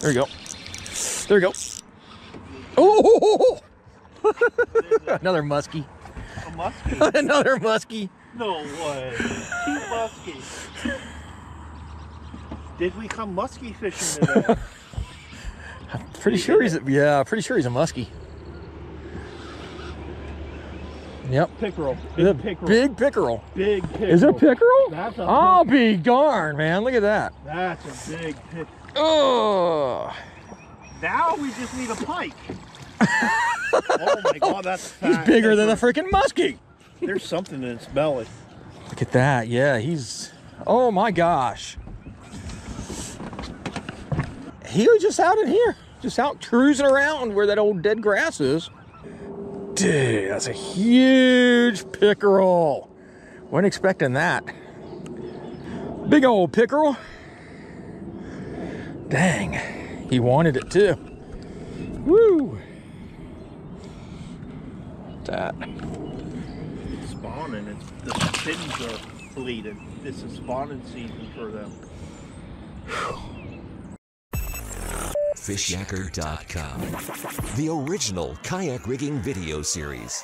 There we go. There we go. Oh! Another muskie. A muskie? Another muskie. No way. Two muskies. Did we come muskie fishing today? I'm pretty sure he's a, yeah, pretty sure he's a muskie. Yep. pickerel. The Big pickerel. Big pickerel. Big pickerel. Is it a pickerel? That's a I'll be darned, man. Look at that. That's a big pickerel. Oh. Now we just need a pike. oh my god, that's He's bigger than a freaking muskie. There's something in its belly. Look at that. Yeah, he's. Oh my gosh. He was just out in here, just out cruising around where that old dead grass is. Dude, that's a huge pickerel. Wasn't expecting that. Big old pickerel. Dang, he wanted it too. Woo. That. Spawning. It's the fins are bleeding. This is spawning season for them. Fishyaker.com, the original kayak rigging video series.